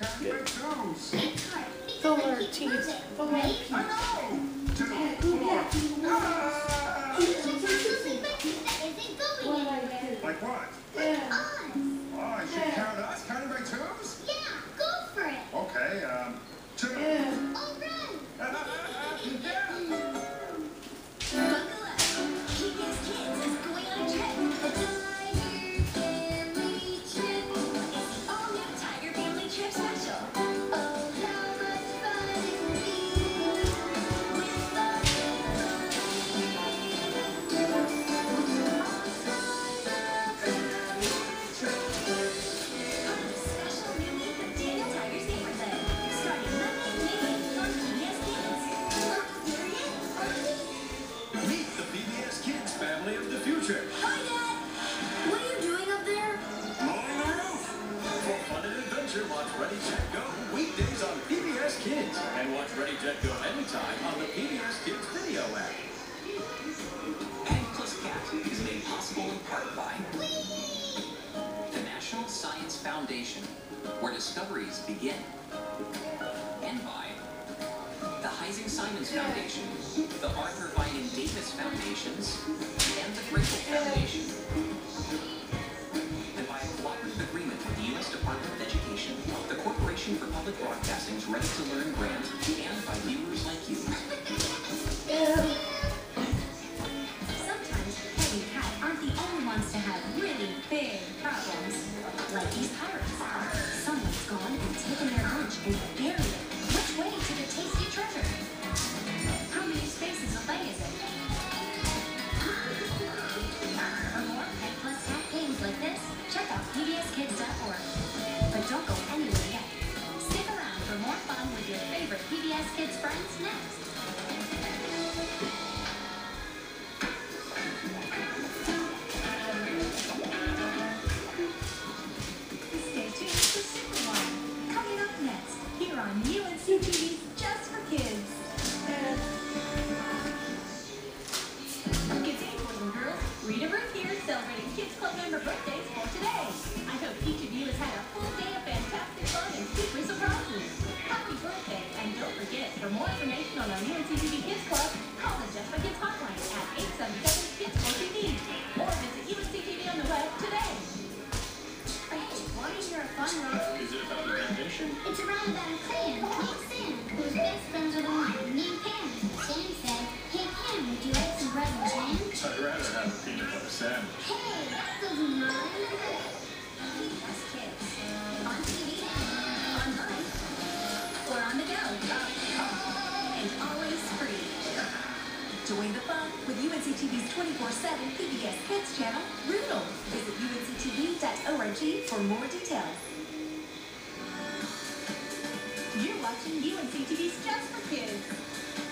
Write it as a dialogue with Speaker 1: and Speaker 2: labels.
Speaker 1: Candy Red Toes.
Speaker 2: Full of teeth.
Speaker 3: Meet And watch Ready, Jet, Go anytime on the PBS Kids video app.
Speaker 4: Peg Plus Cat is made possible in part by the National Science Foundation, where discoveries begin, and by the Heising Simons Foundation, the Arthur Vining Davis Foundations, and the Grateful Foundation. Public Broadcasting's Ready to Learn grant, and by viewers like you.
Speaker 5: Sometimes Peg and Cat aren't the only ones to have really big problems. Like these pirates. Someone's gone and taken their lunch and buried it. Which way to the tasty treasure? How many spaces away is it? For more Peg Plus Cat games like this, check out pbskids.org. But don't go PBS Kids friends next.
Speaker 6: Stay tuned for. Coming up next, here on UNC Just for Kids. Good day, boys and girls. Rita here, celebrating Kids Club member birthdays our UNC TV Kids Club, call the Just for Kids hotline at 877 Kids for or visit UNC on the web today.
Speaker 5: Want to hear a fun?
Speaker 3: Is it about the foundation?
Speaker 7: It's around a clan named Sam, who's best friends
Speaker 6: Join the fun with UNC TV's 24-7 PBS Kids channel, Rootle. Visit unctv.org for more details. You're watching UNC TV's Just for Kids.